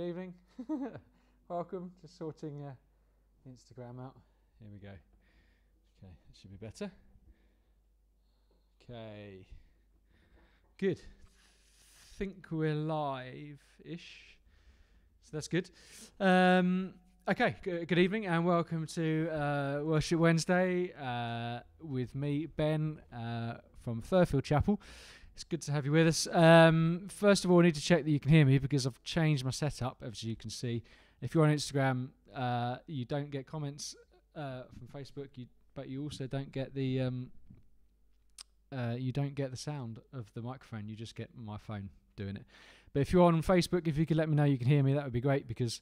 Good evening. Welcome. Just sorting uh, Instagram out. Here we go. Okay, that should be better. Okay. Good. Think we're live ish. So that's good. Um, okay, g- good evening and welcome to uh, Worship Wednesday uh, with me, Ben, uh, from Therfield Chapel. It's good to have you with us. Um, first of all, I need to check that you can hear me because I've changed my setup, as you can see. If you're on Instagram, uh, you don't get comments uh, from Facebook, you, but you also don't get the um, uh, you don't get the sound of the microphone. You just get my phone doing it. But if you're on Facebook, if you could let me know you can hear me, that would be great because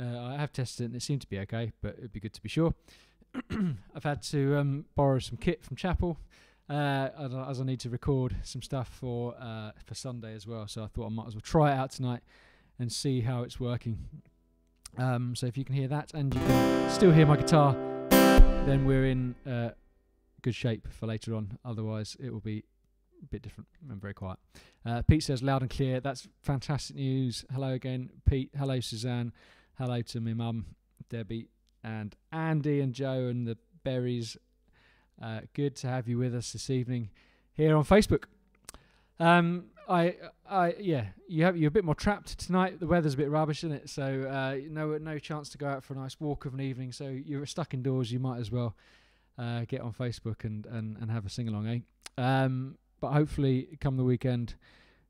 uh, I have tested it and it seemed to be okay. But it'd be good to be sure. I've had to um, borrow some kit from Chapel uh, as, I, need to record some stuff for uh, for Sunday as well. So I thought I might as well try it out tonight and see how it's working. Um, so if you can hear that and you can still hear my guitar, then we're in uh, good shape for later on. Otherwise, it will be a bit different and very quiet. Uh, Pete says loud and clear. That's fantastic news. Hello again, Pete. Hello, Suzanne. Hello to my mum, Debbie, and Andy and Joe and the Berries. Uh, good to have you with us this evening here on Facebook. Um, I, I, yeah, you have you're a bit more trapped tonight. The weather's a bit rubbish, isn't it? So uh, no, no chance to go out for a nice walk of an evening. So you're stuck indoors. You might as well uh, get on Facebook and, and, and have a sing along, eh? Um, but hopefully, come the weekend,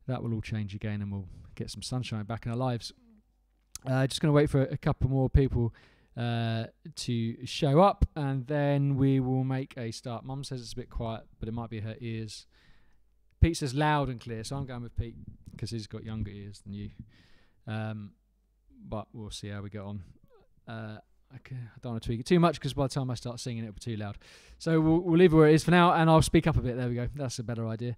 that will all change again, and we'll get some sunshine back in our lives. Uh, just going to wait for a couple more people uh, to show up, and then we will make a start. Mum says it's a bit quiet, but it might be her ears. Pete says loud and clear, so I'm going with Pete because he's got younger ears than you. Um, but we'll see how we get on. Uh, I, c- I don't want to tweak it too much because by the time I start singing, it'll be too loud. So we'll, we'll leave it where it is for now, and I'll speak up a bit. There we go. That's a better idea.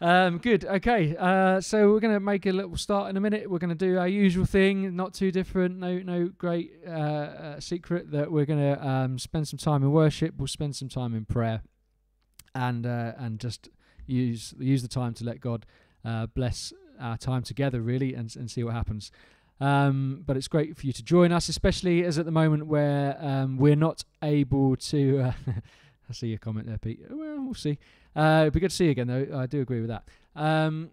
Um, good. Okay. Uh, so we're going to make a little start in a minute. We're going to do our usual thing, not too different. No, no great uh, uh, secret that we're going to um, spend some time in worship. We'll spend some time in prayer, and uh, and just use use the time to let God uh, bless our time together, really, and and see what happens. Um, but it's great for you to join us, especially as at the moment where um, we're not able to. I see your comment there, Pete. Well, we'll see. Uh, it'd be good to see you again, though. I do agree with that. Um,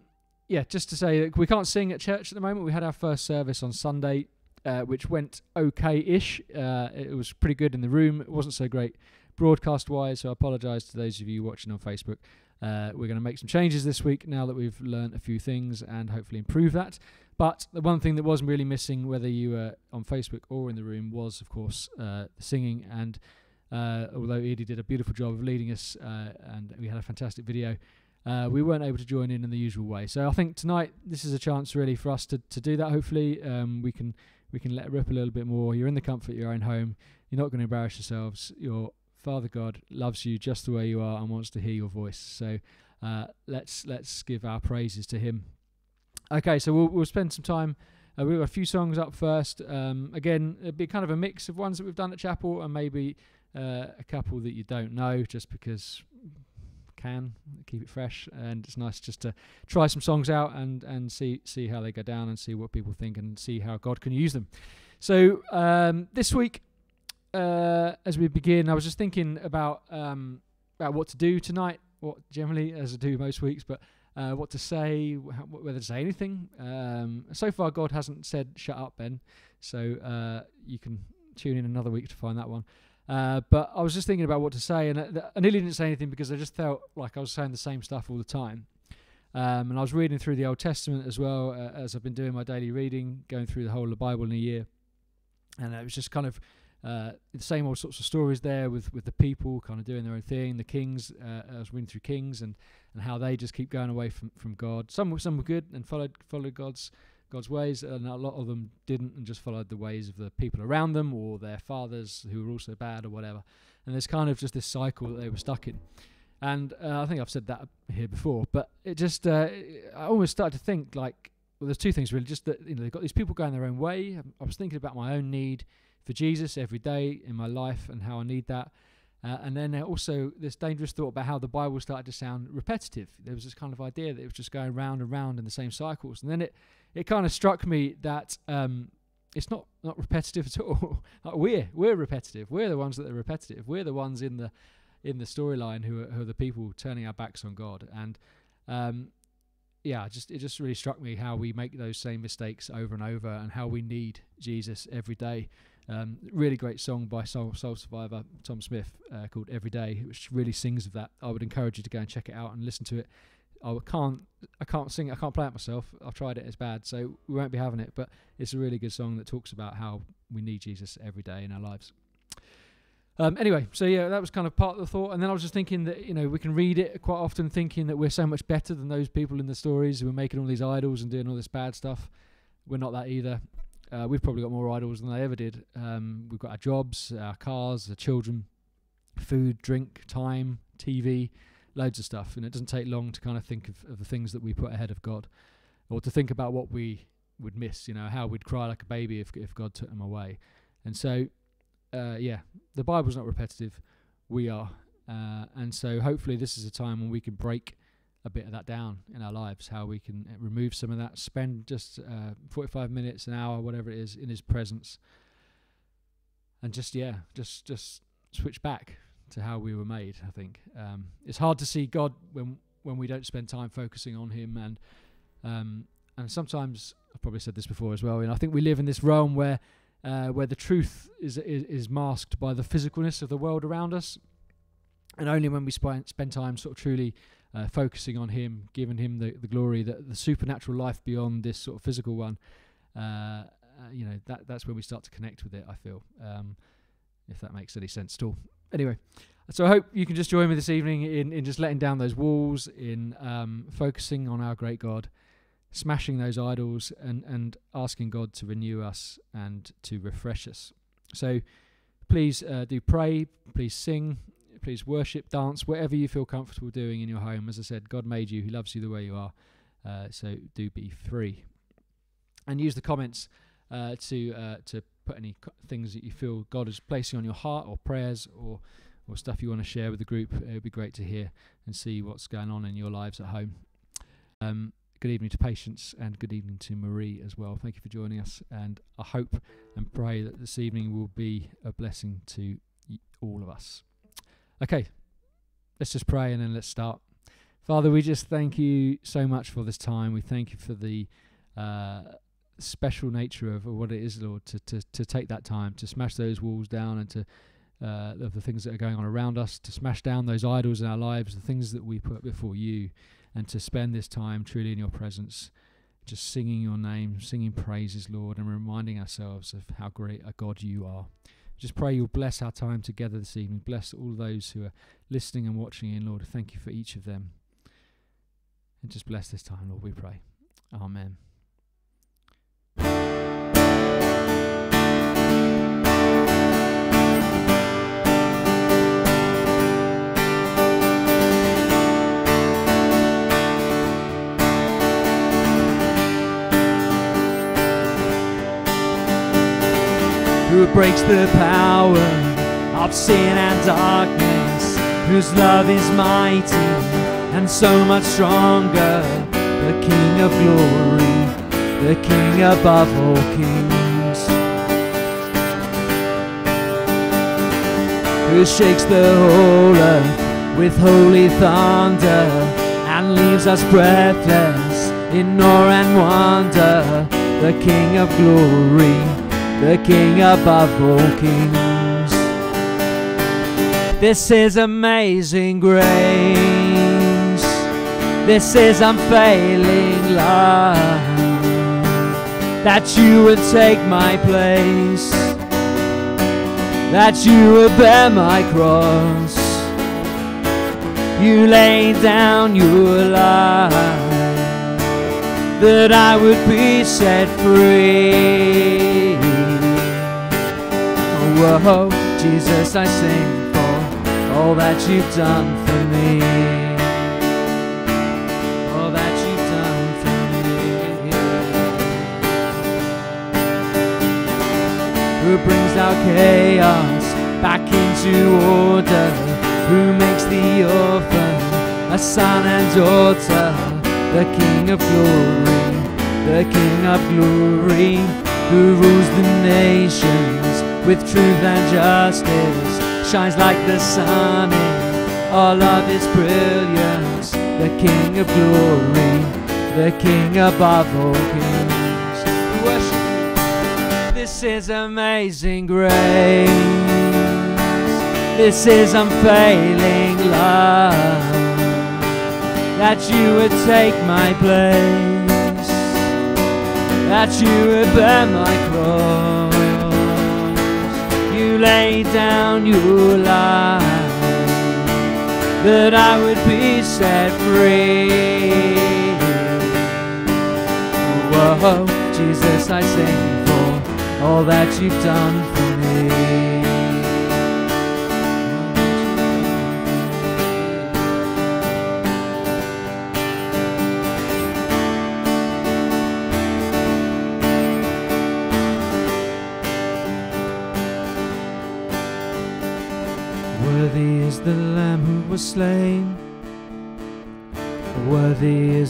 yeah, just to say that we can't sing at church at the moment. We had our first service on Sunday, uh, which went okay-ish. Uh, it was pretty good in the room. It wasn't so great broadcast-wise, so I apologise to those of you watching on Facebook. Uh, we're going to make some changes this week now that we've learnt a few things and hopefully improve that. But the one thing that wasn't really missing, whether you were on Facebook or in the room, was of course uh, singing. And uh, although Edie did a beautiful job of leading us, uh, and we had a fantastic video, uh, we weren't able to join in in the usual way. So I think tonight this is a chance really for us to, to do that. Hopefully, um, we can we can let it rip a little bit more. You're in the comfort of your own home. You're not going to embarrass yourselves. Your Father God loves you just the way you are and wants to hear your voice. So uh, let's let's give our praises to Him. Okay, so we'll we'll spend some time. Uh, we've got a few songs up first. Um, again, it'll be kind of a mix of ones that we've done at chapel and maybe uh, a couple that you don't know, just because can keep it fresh and it's nice just to try some songs out and and see see how they go down and see what people think and see how God can use them. So um, this week, uh, as we begin, I was just thinking about um, about what to do tonight. What generally, as I do most weeks, but uh, what to say, wh- whether to say anything. Um, so far, God hasn't said "shut up, Ben," so uh, you can tune in another week to find that one. Uh, but I was just thinking about what to say, and I, I nearly didn't say anything because I just felt like I was saying the same stuff all the time. Um, and I was reading through the Old Testament as well uh, as I've been doing my daily reading, going through the whole of the Bible in a year, and it was just kind of uh, the same old sorts of stories there with, with the people kind of doing their own thing. The kings, uh, I was reading through Kings and, and how they just keep going away from, from God. Some some were good and followed followed God's God's ways, and a lot of them didn't and just followed the ways of the people around them or their fathers who were also bad or whatever. And there's kind of just this cycle that they were stuck in. And uh, I think I've said that here before, but it just uh, I almost started to think like, well, there's two things really. Just that you know they've got these people going their own way. I was thinking about my own need for Jesus every day in my life and how I need that. Uh, and then also this dangerous thought about how the Bible started to sound repetitive. There was this kind of idea that it was just going round and round in the same cycles. And then it, it kind of struck me that um, it's not not repetitive at all. like we're we're repetitive. We're the ones that are repetitive. We're the ones in the in the storyline who are, who are the people turning our backs on God. And um, yeah, just it just really struck me how we make those same mistakes over and over, and how we need Jesus every day. Um, really great song by soul, soul survivor Tom Smith uh, called "Every Day," which really sings of that. I would encourage you to go and check it out and listen to it. I can't, I can't sing, I can't play it myself. I've tried it; it's bad, so we won't be having it. But it's a really good song that talks about how we need Jesus every day in our lives. Um, anyway, so yeah, that was kind of part of the thought, and then I was just thinking that you know we can read it quite often, thinking that we're so much better than those people in the stories who are making all these idols and doing all this bad stuff. We're not that either. Uh, we've probably got more idols than they ever did. Um, we've got our jobs, our cars, our children, food, drink, time, TV, loads of stuff, and it doesn't take long to kind of think of, of the things that we put ahead of God, or to think about what we would miss. You know, how we'd cry like a baby if if God took them away, and so uh, yeah, the Bible's not repetitive. We are. Uh, and so hopefully this is a time when we can break a bit of that down in our lives, how we can uh, remove some of that, spend just uh, 45 minutes, an hour, whatever it is, in His presence. And just, yeah, just, just switch back to how we were made, I think. Um, it's hard to see God when, when we don't spend time focusing on Him. And, um, and sometimes, I've probably said this before as well, and I think we live in this realm where uh, where the truth is, is, is masked by the physicalness of the world around us, and only when we spend spend time sort of truly uh, focusing on Him, giving Him the, the glory, the, the supernatural life beyond this sort of physical one, uh, uh, you know, that that's when we start to connect with it. I feel, um, if that makes any sense at all. Anyway, so I hope you can just join me this evening in in just letting down those walls, in um, focusing on our great God smashing those idols and, and asking God to renew us and to refresh us. So please uh, do pray, please sing, please worship, dance, whatever you feel comfortable doing in your home. As I said, God made you, He loves you the way you are. Uh, so do be free. And use the comments uh, to uh, to put any co- things that you feel God is placing on your heart, or prayers, or or stuff you want to share with the group. It would be great to hear and see what's going on in your lives at home. Um, good evening to Patience and good evening to Marie as well. Thank you for joining us, and I hope and pray that this evening will be a blessing to all of us. Okay, let's just pray and then let's start. Father, we just thank you so much for this time. We thank you for the uh, special nature of, what it is, Lord, to, to, to take that time to smash those walls down and to uh, of the things that are going on around us, to smash down those idols in our lives, the things that we put before you, and to spend this time truly in your presence, just singing your name, singing praises, Lord, and reminding ourselves of how great a God you are. Just pray you'll bless our time together this evening. Bless all those who are listening and watching in, Lord. Thank you for each of them. And just bless this time, Lord, we pray. Amen. Who breaks the power of sin and darkness, whose love is mighty and so much stronger, the King of glory, the King above all kings. Who shakes the whole earth with holy thunder and leaves us breathless in awe and wonder, the King of glory the King above all kings. This is amazing grace. This is unfailing love. That you would take my place. That you would bear my cross. You laid down your life that I would be set free. Oh, Jesus, I sing for all that you've done for me. All that you've done for me. Who brings our chaos back into order? Who makes the orphan a son and daughter? The King of glory, the King of glory, who rules the nations with truth and justice, shines like the sun in all of his brilliance, the King of glory, the King above all kings. Worship. This is amazing grace. This is unfailing love that you would take my place, that you would bear my cross. Laid down your life that I would be set free. Whoa, Jesus, I sing for all that you've done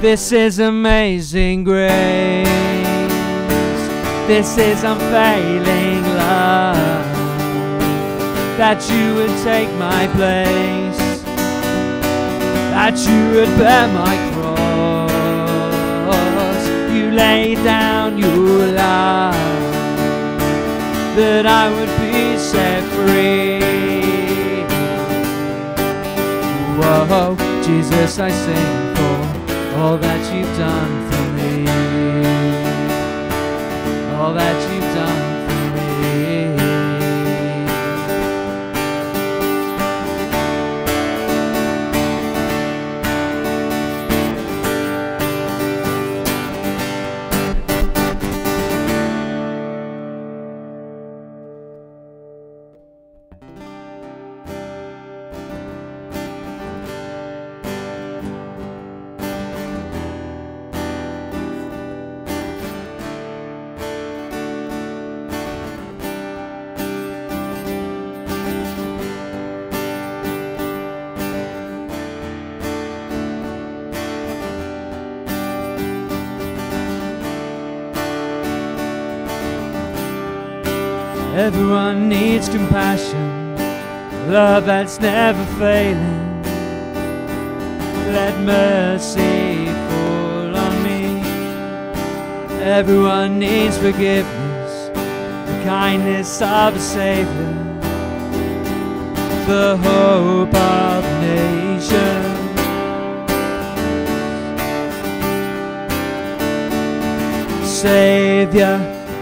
This is amazing grace. This is unfailing love. That you would take my place. That you would bear my cross. You laid down your life. That I would be set free. Whoa, Jesus, I sing all that you've done for me. All that you've Everyone needs compassion, love that's never failing. Let mercy fall on me. Everyone needs forgiveness, the kindness of a Savior, the hope of nations. Savior,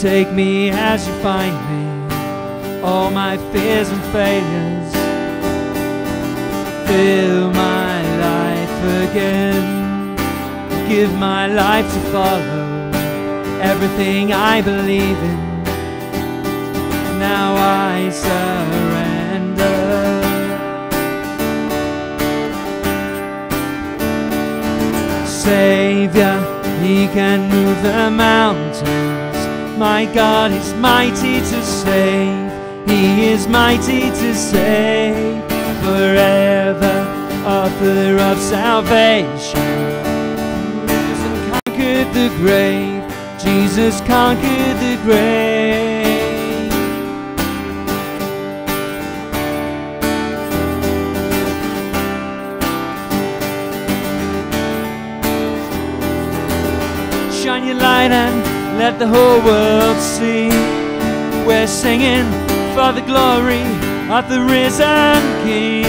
Take me as you find me, all my fears and failures. Fill my life again. Give my life to follow everything I believe in. Now I surrender. Savior, He can move the mountains. My God is mighty to save. He is mighty to save forever. Author of salvation. Jesus conquered the grave. Jesus conquered the grave. shine your light and let the whole world see. We're singing for the glory of the risen King.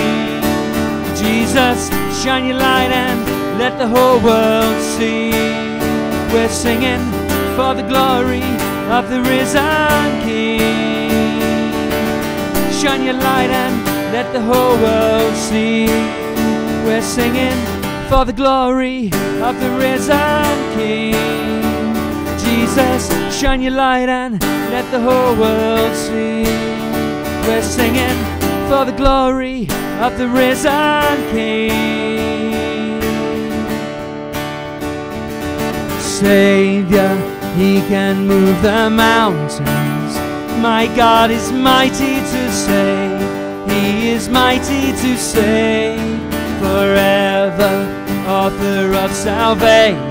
Jesus, shine your light and let the whole world see. We're singing for the glory of the risen King. Shine your light and let the whole world see. We're singing for the glory of the risen King. Jesus, shine your light and let the whole world see. We're singing for the glory of the risen King. Savior, He can move the mountains. My God is mighty to save. He is mighty to save forever, author of salvation.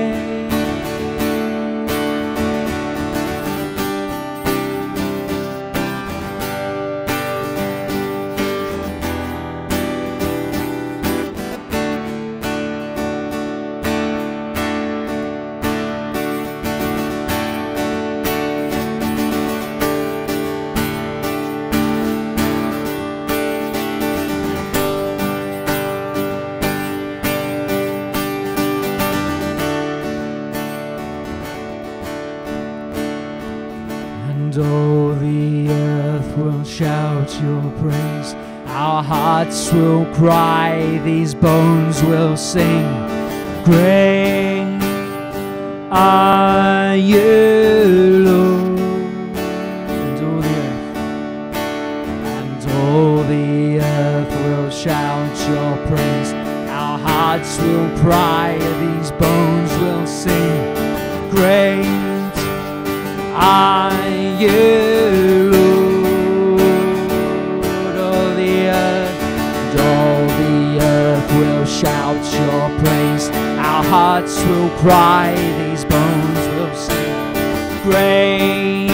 These bones will sing. Great are you, hearts will cry, these bones will sing. Great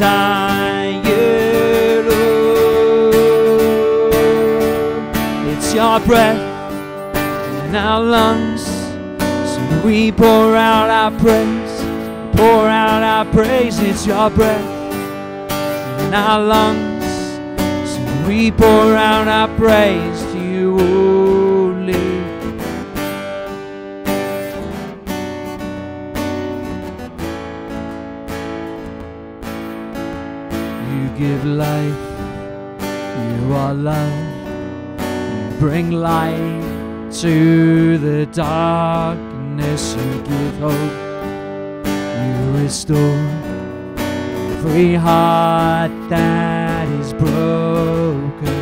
are you, Lord. It's your breath in our lungs, so we pour out our praise pour out our praise. It's your breath in our lungs. So we pour out our praise to you give life, you are love. You bring light to the darkness, you give hope you restore every heart that is broken.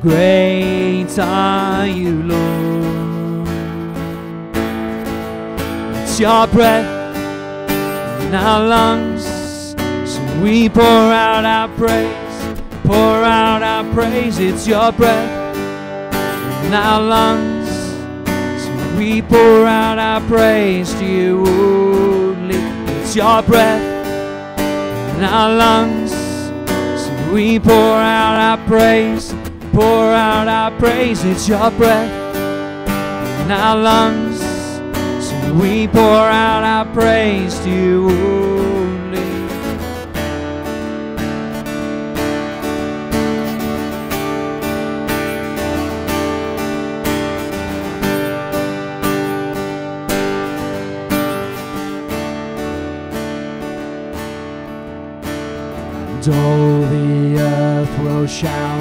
Great are you, Lord. It's your breath in our lungs, we pour out our praise, pour out our praise. It's your breath in our lungs. So We pour out our praise to you only. It's your breath in our lungs. So we pour out our praise, pour out our praise. It's your breath in our lungs. So we pour out our praise to you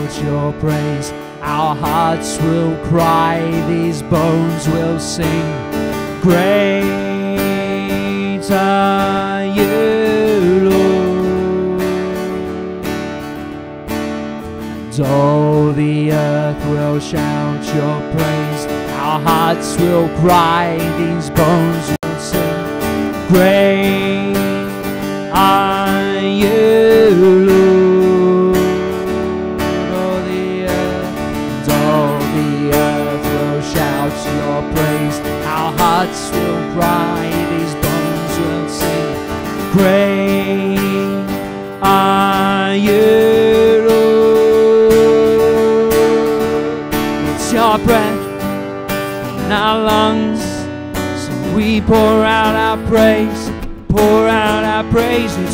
shout your praise. Our hearts will cry, these bones will sing. Great are you, Lord. And all the earth will shout your praise. Our hearts will cry, these bones will sing. Great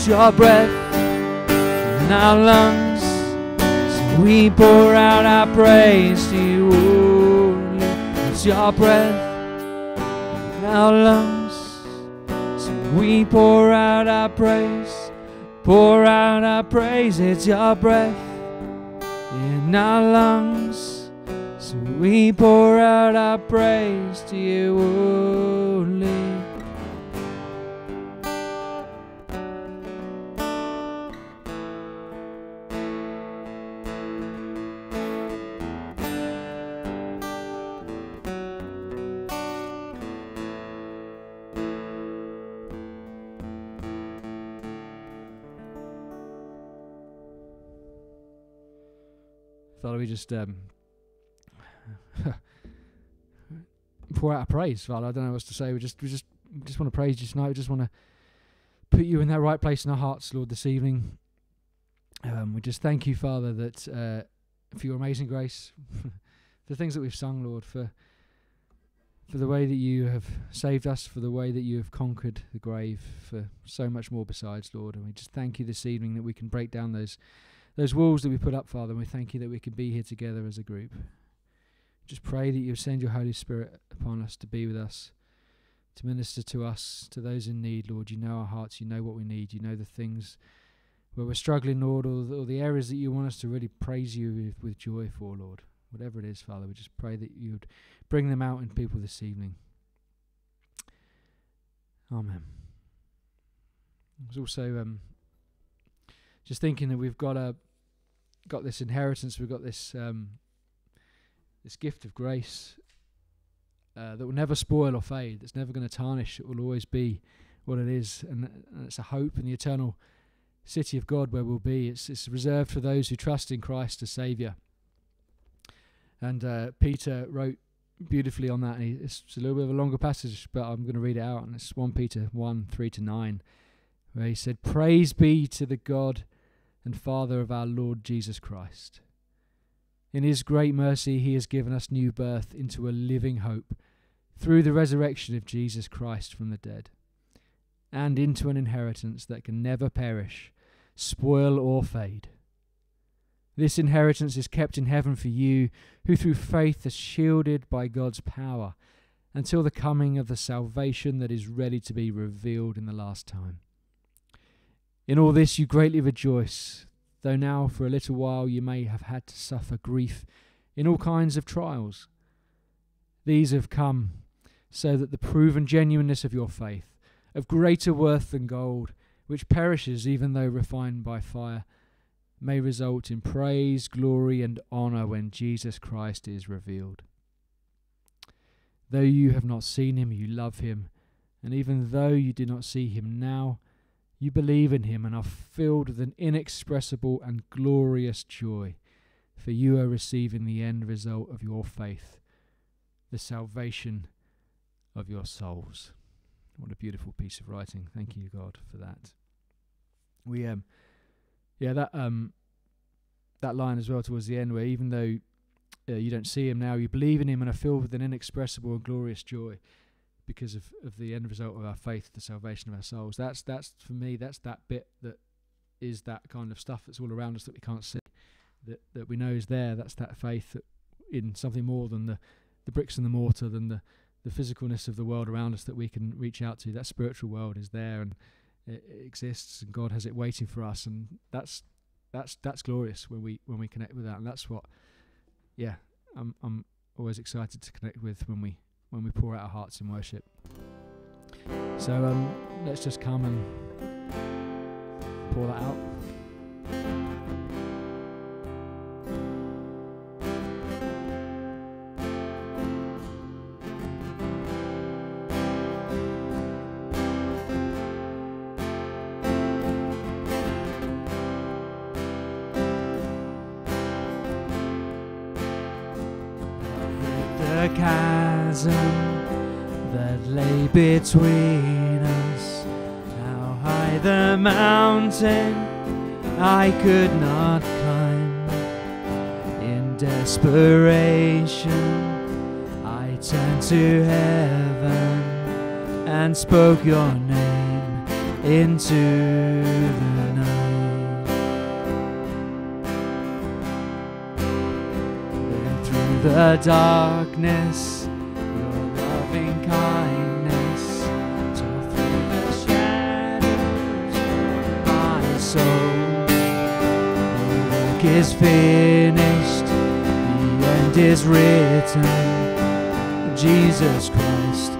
It's your breath in our lungs, so we pour out our praise to you. only. It's your breath in our lungs, so we pour out our praise, pour out our praise. It's your breath in our lungs. So we pour out our praise to you only. Just um, pour out our praise, Father. I don't know what to say. We just, we just, we just want to praise you tonight. We just want to put you in that right place in our hearts, Lord, this evening. Um, we just thank you, Father, that uh, for your amazing grace, for the things that we've sung, Lord, for for the way that you have saved us, for the way that you have conquered the grave, for so much more besides, Lord. And we just thank you this evening that we can break down those those walls that we put up, Father. And we thank you that we can be here together as a group. Just pray that you send your Holy Spirit upon us to be with us, to minister to us, to those in need, Lord. You know our hearts, you know what we need, you know the things where we're struggling, Lord, or the, or the areas that you want us to really praise you with, with joy for, Lord. Whatever it is, Father, we just pray that you would bring them out in people this evening. Amen. I was also um, just thinking that we've got a got this inheritance, we've got this um, this gift of grace uh, that will never spoil or fade. That's never going to tarnish. It will always be what it is, and, and it's a hope in the eternal city of God where we'll be. It's it's reserved for those who trust in Christ as Savior. And uh, Peter wrote beautifully on that. And he, it's a little bit of a longer passage, but I'm going to read it out. And it's 1 Peter 1 3 to 9, where he said, Praise be to the God and Father of our Lord Jesus Christ. In his great mercy, he has given us new birth into a living hope through the resurrection of Jesus Christ from the dead, and into an inheritance that can never perish, spoil, or fade. This inheritance is kept in heaven for you, who through faith are shielded by God's power until the coming of the salvation that is ready to be revealed in the last time. In all this you greatly rejoice, though now for a little while you may have had to suffer grief in all kinds of trials. These have come so that the proven genuineness of your faith, of greater worth than gold, which perishes even though refined by fire, may result in praise, glory, and honour when Jesus Christ is revealed. Though you have not seen him, you love him, and even though you do not see him now, you believe in him and are filled with an inexpressible and glorious joy, for you are receiving the end result of your faith, the salvation of your souls. What a beautiful piece of writing. Thank you, God, for that. We um yeah, that um that line as well towards the end where even though uh, you don't see him now, you believe in him and are filled with an inexpressible and glorious joy because of, of the end result of our faith, the salvation of our souls. That's that's for me. That's that bit that is that kind of stuff that's all around us that we can't see, that that we know is there. That's that faith that in something more than the the bricks and the mortar, than the the physicalness of the world around us that we can reach out to. That spiritual world is there and it, it exists, and God has it waiting for us, and that's that's that's glorious when we when we connect with that, and that's what, yeah, I'm I'm always excited to connect with when we when we pour out our hearts in worship. So um, let's just come and pour that out. Between us. How high the mountain I could not climb. In desperation, I turned to heaven and spoke your name into the night. Then through the darkness, work is finished, the end is written. Jesus Christ,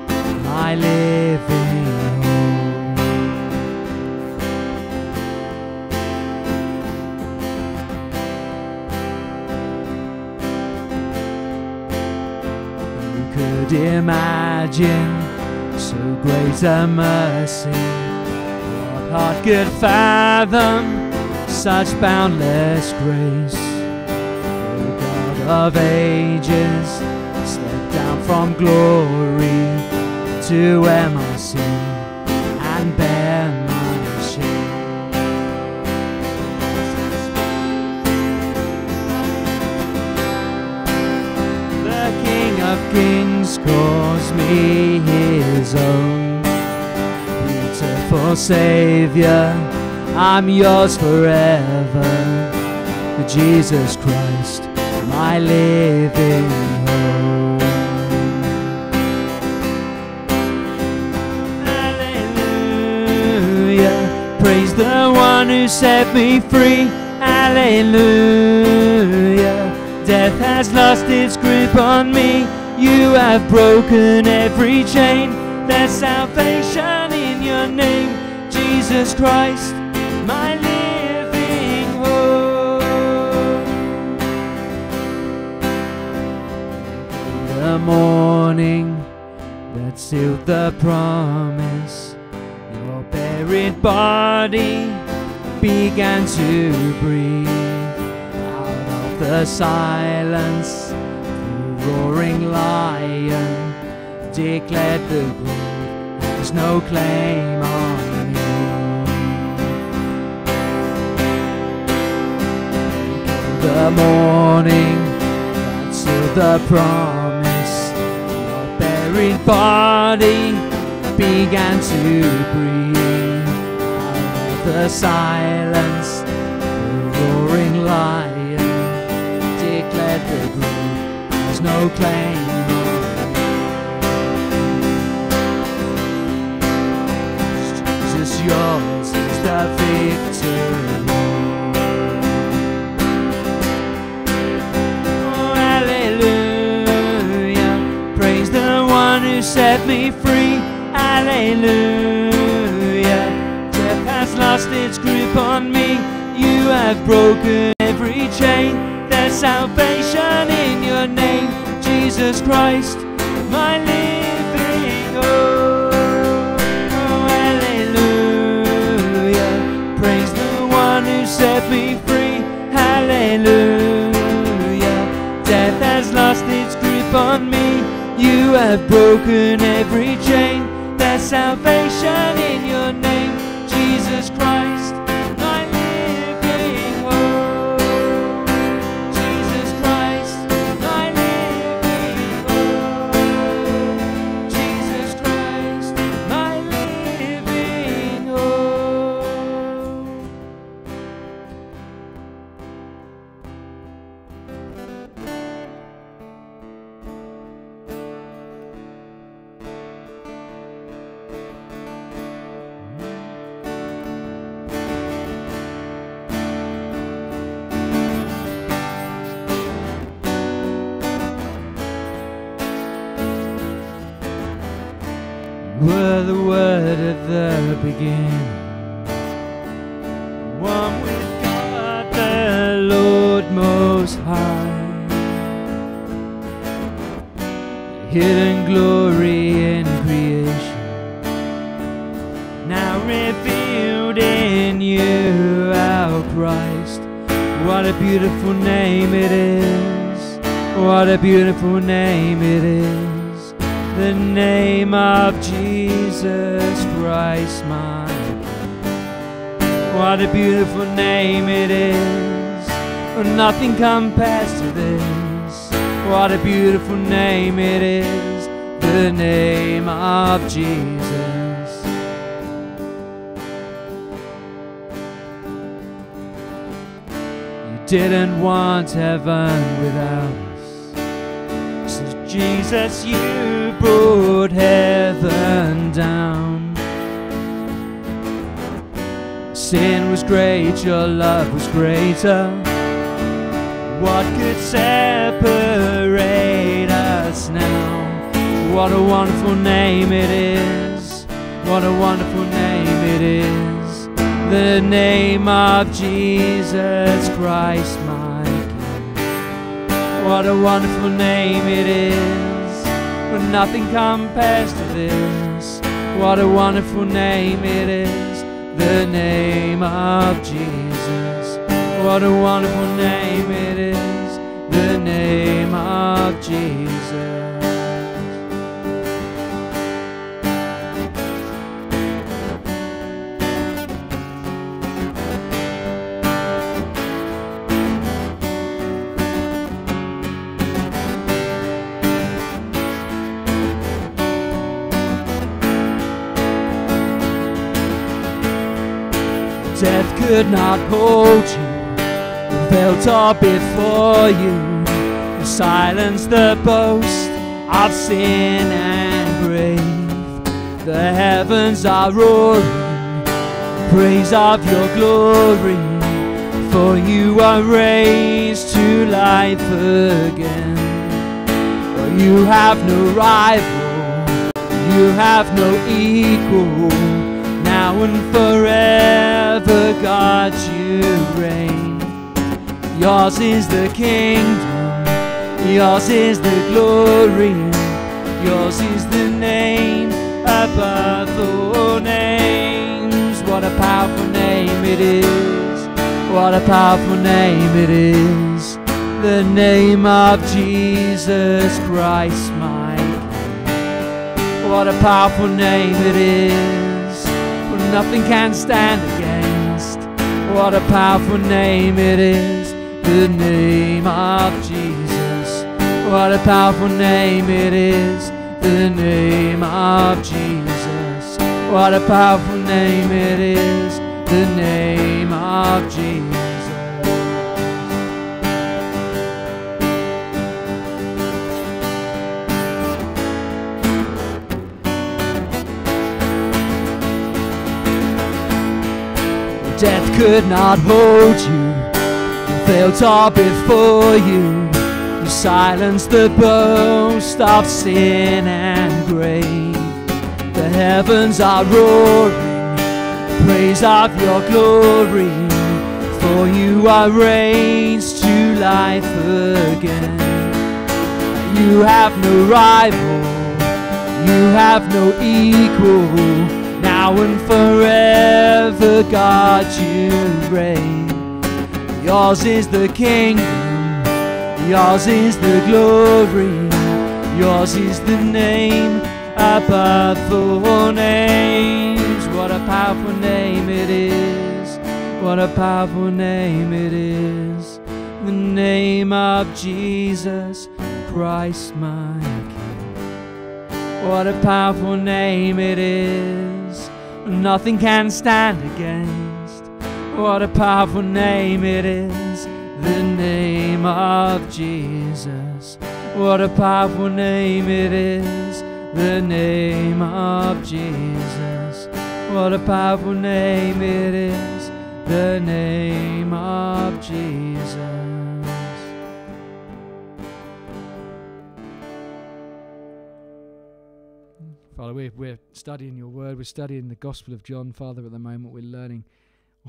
my living hope. Who could imagine so great a mercy? What heart could fathom such boundless grace? O God of ages, step down from glory to where my sin and bear my shame. The King of Kings calls me his own. Beautiful Savior, I'm yours forever. Jesus Christ, my living hope. Hallelujah, praise the one who set me free. Hallelujah, death has lost its grip on me. You have broken every chain. There's salvation in your name, Jesus Christ, The morning that sealed the promise, your buried body began to breathe out of the silence. The roaring lion declared the grave has no claim on. The morning sealed the promise, your body began to breathe out of the silence. The roaring lion declared the grave has no claim. Jesus, yours is the victory. Set me free. Hallelujah. Death has lost its grip on me. You have broken every chain. There's salvation in your name, Jesus Christ, my living hope. Oh, hallelujah. Praise the one who set me free. Hallelujah. Death has lost its grip on me. You have broken every chain. There's salvation in your name, Jesus Christ, didn't want heaven without us. So Jesus, you brought heaven down. Sin was great, your love was greater. What could separate us now? What a wonderful name it is. What a wonderful name it is. The name of Jesus Christ, my King. What a wonderful name it is. But nothing compares to this. What a wonderful name it is. The name of Jesus. What a wonderful name it is. The name of Jesus. Could not hold you, veil tore before you. You silenced the boast of sin and grave. The heavens are roaring, praise of your glory. For you are raised to life again. For you have no rival, you have no equal now and forever, God, you reign. Yours is the kingdom, yours is the glory, yours is the name above all names. What a powerful name it is, what a powerful name it is. The name of Jesus Christ, my. What a powerful name it is nothing can stand against. What a powerful name it is, the name of Jesus. What a powerful name it is, the name of Jesus. What a powerful name it is, the name of Jesus. Death could not hold you, veil tore before you. You silenced the boast of sin and grave. The heavens are roaring, praise of your glory. For you are raised to life again. You have no rival, you have no equal now and forever, God, you reign. Yours is the kingdom, yours is the glory, yours is the name above all names. What a powerful name it is, what a powerful name it is. The name of Jesus Christ, my King. What a powerful name it is nothing can stand against. What a powerful name it is, the name of Jesus. What a powerful name it is, the name of Jesus. What a powerful name it is, the name of Jesus. Father, we're, we're studying your word. We're studying the Gospel of John, Father, at the moment. We're learning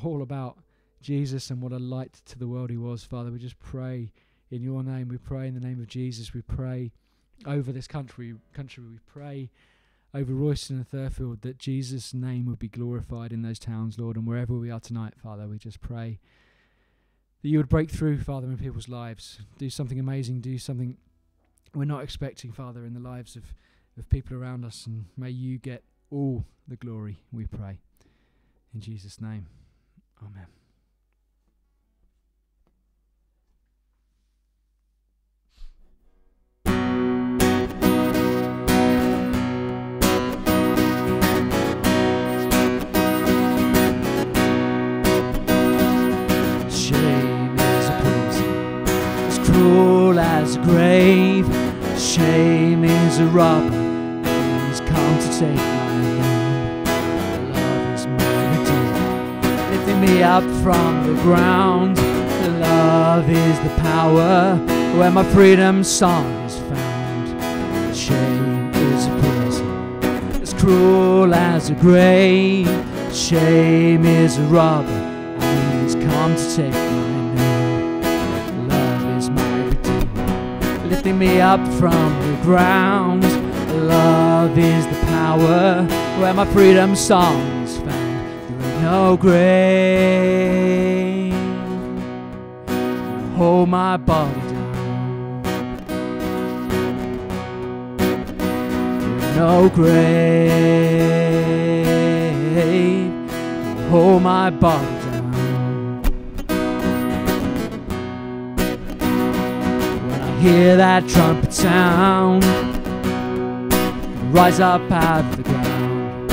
all about Jesus and what a light to the world he was, Father. We just pray in your name. We pray in the name of Jesus. We pray over this country. country. We pray over Royston and Therfield that Jesus' name would be glorified in those towns, Lord. And wherever we are tonight, Father, we just pray that you would break through, Father, in people's lives, do something amazing, do something we're not expecting, Father, in the lives of, of people around us, and may you get all the glory, we pray. In Jesus' name, Amen. Shame is a prison, as cruel as a grave. Shame is a robber, take my name. Love is my redeemer, lifting me up from the ground. Love is the power where my freedom song is found. Shame is a prison, as cruel as a grave. Shame is a robber, and he's come to take my name. Love is my redeemer, lifting me up from the ground. Love is the where my freedom song is found. There ain't no grave. Hold my body down. There ain't no grave. Hold my body down. When I hear that trumpet sound, rise up out of the ground.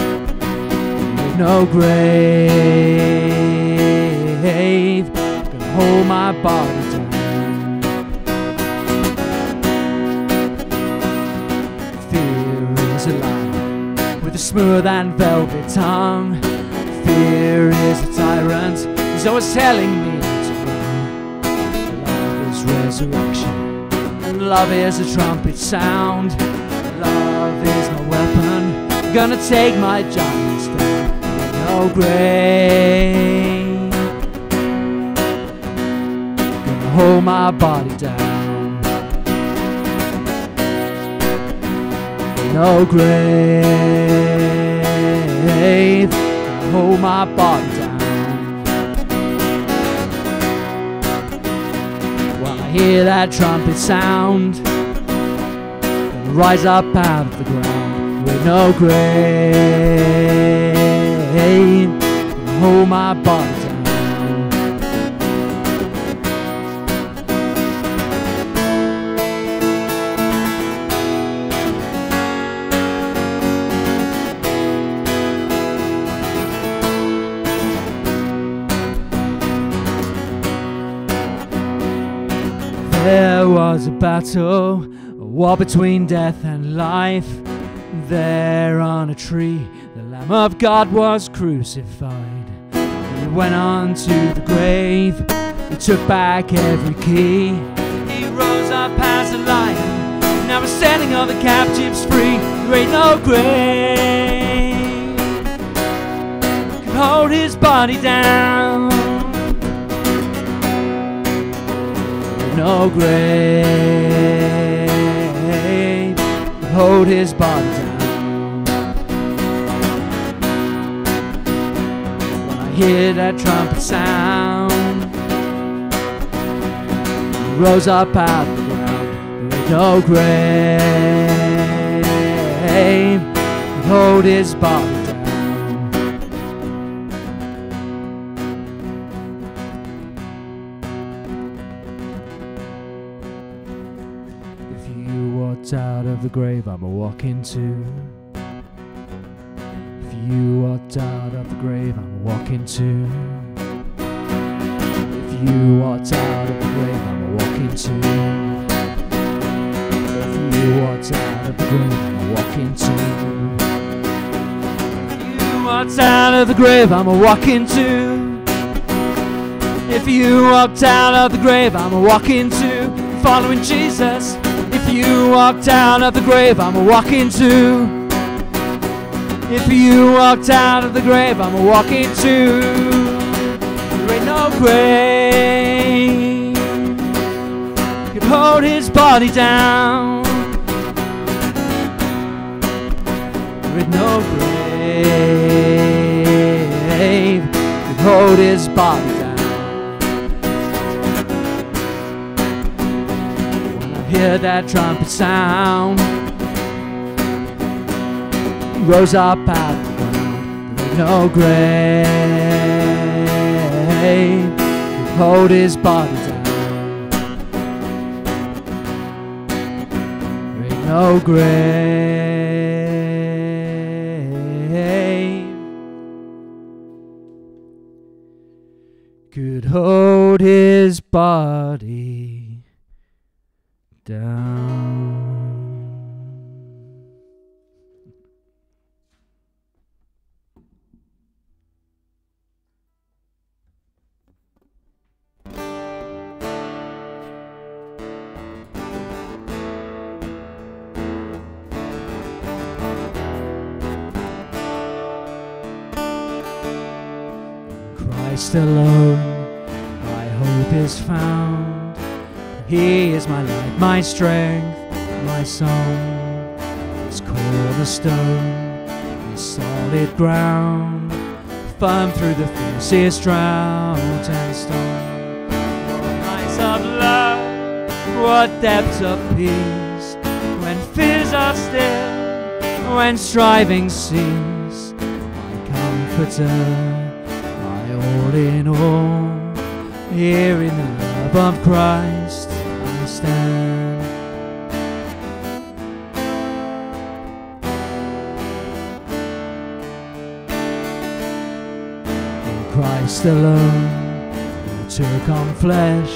With no grave, gonna hold my body down. Fear is a liar with a smooth and velvet tongue. Fear is a tyrant, he's always telling me to run. Love is resurrection, and love is a trumpet sound. Gonna take my giants down. No grave, gonna hold my body down. No grave, gonna hold my body down. When I hear that trumpet sound, gonna rise up out of the ground no grave, hold my body down. There was a battle, a war between death and life. There on a tree, the Lamb of God was crucified. He went on to the grave, he took back every key. He rose up as a lion, now he's setting all the captives free. There ain't no grave can hold his body down. no grave hold his body down. When I hear that trumpet sound, he rose up out of the ground. Ain't no grave hold his body of the grave, I'm a walk into. If you walked out of the grave, I'm a walk into. If you walked out of the grave, I'm a walk into. If you walked out of the grave, I'm a walk into. If you walked out of the grave, I'm a walk into. If you walked out of the grave, I'm a walk into. Following Jesus. You walked out of the grave, I'm a walk into. If you walked out of the grave, I'm a walk into. There ain't no grave could hold his body down. There ain't no grave could hold his body heard that trumpet sound. Rose up out the ground, ain't no grave hold his body down. Ain't no grave could hold his body down. Christ alone, my hope is found. He is my light, my strength, my song. His cornerstone is solid ground, firm through the fiercest drought and storm. What heights of love, what depths of peace, when fears are still, when striving cease, my comforter my all in all, here in the love of Christ Christ alone, took on flesh,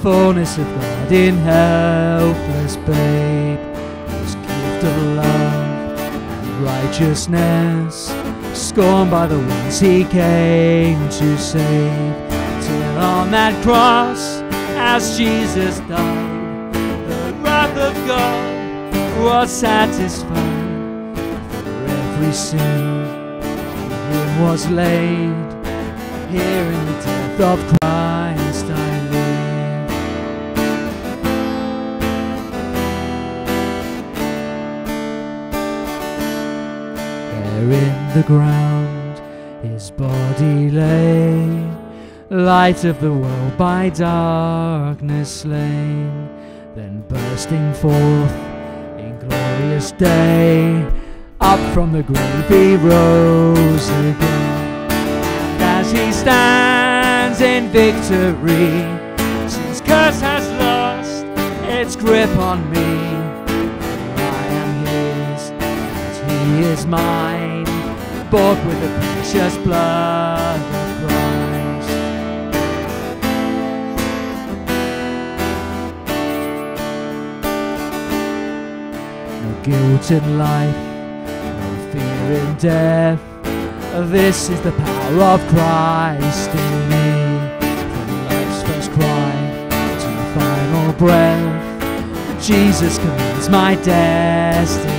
fullness of God in helpless babe, His gift of love and righteousness scorned by the ones he came to save. Till on that cross, as Jesus died, the wrath of God was satisfied. For every sin in him was laid. Here in the death of Christ I live. There in the ground his body lay, light of the world by darkness slain, then bursting forth in glorious day, up from the grave he rose again. Stands in victory, Since curse has lost its grip on me. I am his, and he is mine, bought with the precious blood of Christ. No guilt in life, no fear in death. This is the power of Christ in me. From life's first cry to the final breath, Jesus commands my destiny.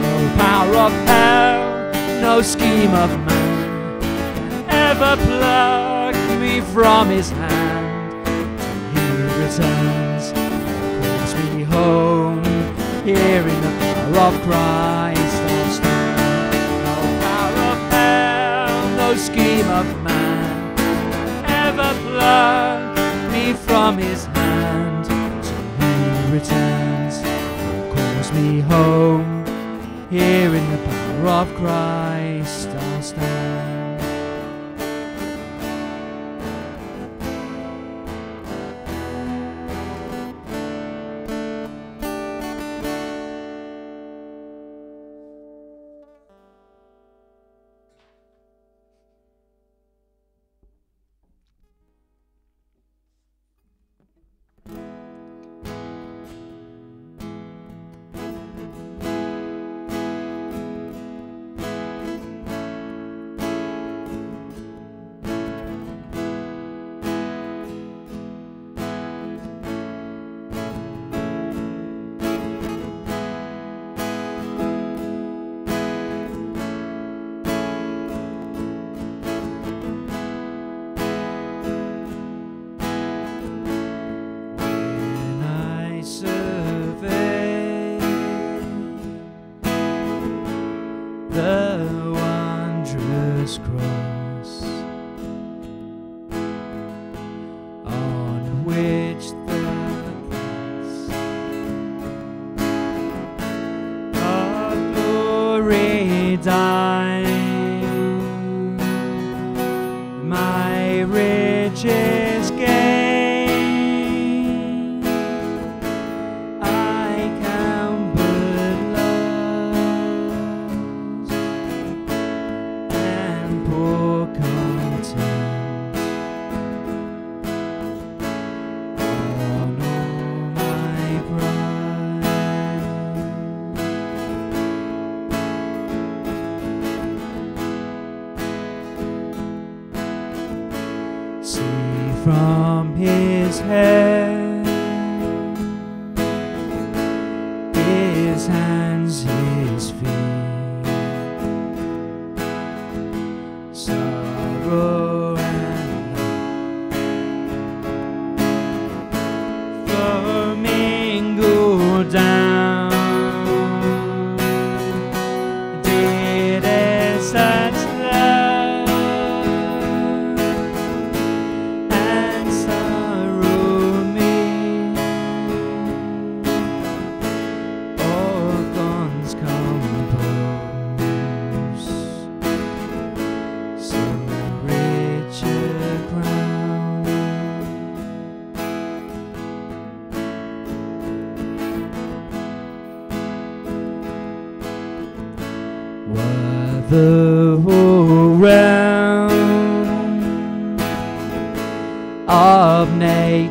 No power of hell, no scheme of man can ever pluck me from his hand. Till he returns, calls me home. Here in the power of Christ scheme of man ever pluck me from his hand. Till he returns, calls me home. Here in the power of Christ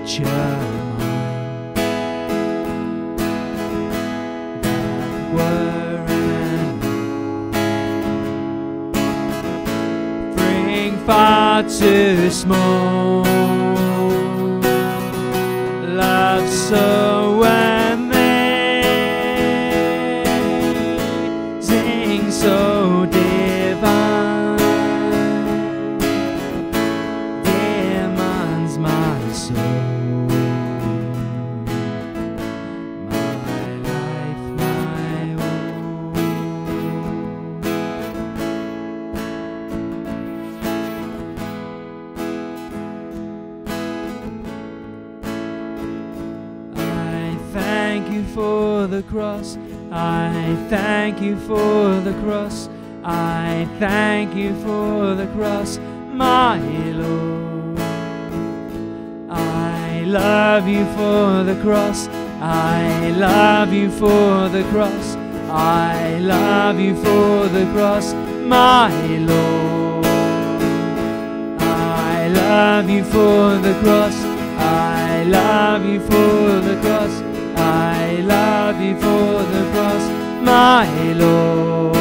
mine that were and bring far too small thank you for the cross. I thank you for the cross, my Lord. I love you for the cross. I love you for the cross. I love you for the cross, my Lord. I love you for the cross. I love you for the cross. I love you for the cross, my Lord.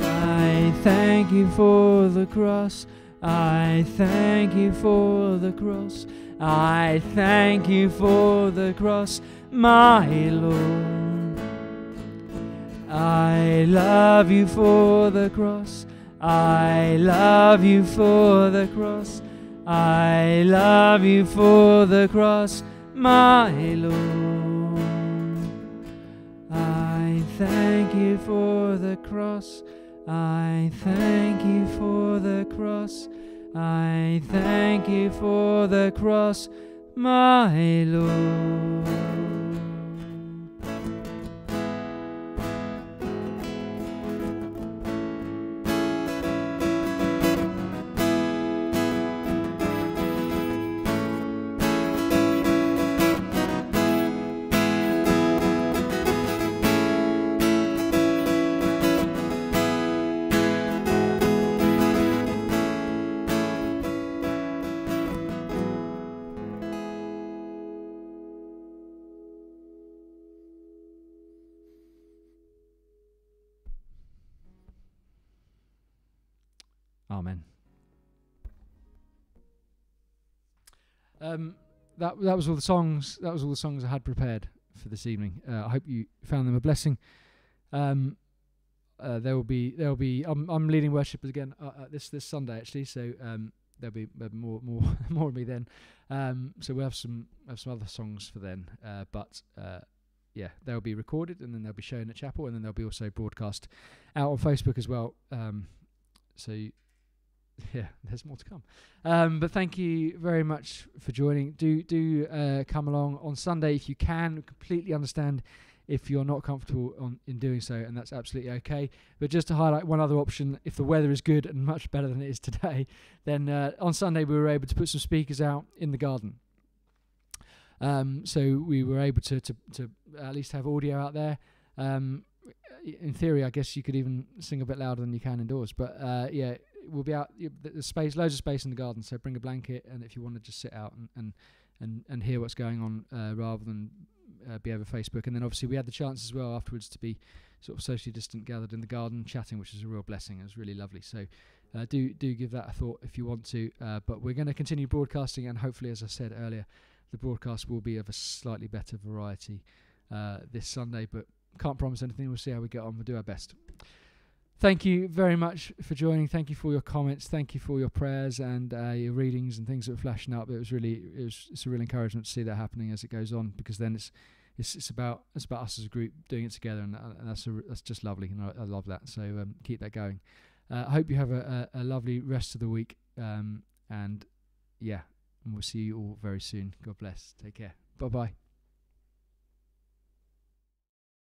I thank you for the cross. I thank you for the cross. I thank you for the cross, my Lord. I love you for the cross. I love you for the cross. I love you for the cross, my Lord. I thank you for the cross. I thank you for the cross. I thank you for the cross, my Lord. Um, that that was all the songs. That was all the songs I had prepared for this evening. Uh, I hope you found them a blessing. Um, uh, there will be there will be. I'm I'm leading worship again uh, uh, this this Sunday actually. So um, there'll be more more more of me then. Um, so we'll have some have some other songs for then. Uh, but uh, yeah, they'll be recorded and then they'll be shown at chapel and then they'll be also broadcast out on Facebook as well. Um, so yeah, there's more to come. Um, but thank you very much for joining. Do do uh, come along on Sunday if you can. Completely understand if you're not comfortable on in doing so, and that's absolutely okay. But just to highlight one other option, if the weather is good and much better than it is today, then uh, on Sunday we were able to put some speakers out in the garden. Um, so we were able to, to to at least have audio out there. Um, in theory, I guess you could even sing a bit louder than you can indoors. But uh, yeah, we'll be out. There's space, loads of space in the garden. So bring a blanket, and if you want to just sit out and, and and and hear what's going on uh, rather than uh, be over Facebook. And then obviously we had the chance as well afterwards to be sort of socially distant, gathered in the garden, chatting, which was a real blessing. It was really lovely. So uh, do do give that a thought if you want to. Uh, but we're going to continue broadcasting, and hopefully, as I said earlier, the broadcast will be of a slightly better variety uh, this Sunday. But can't promise anything. We'll see how we get on. We'll do our best. Thank you very much for joining. Thank you for your comments. Thank you for your prayers and uh, your readings and things that were flashing up. It was really, it was, it's a real encouragement to see that happening as it goes on because then it's, it's, it's about, it's about us as a group doing it together, and, uh, and that's a, that's just lovely, and I, I love that. So um, keep that going. Uh, I hope you have a, a, a, lovely rest of the week, um, and yeah, and we'll see you all very soon. God bless. Take care. Bye bye.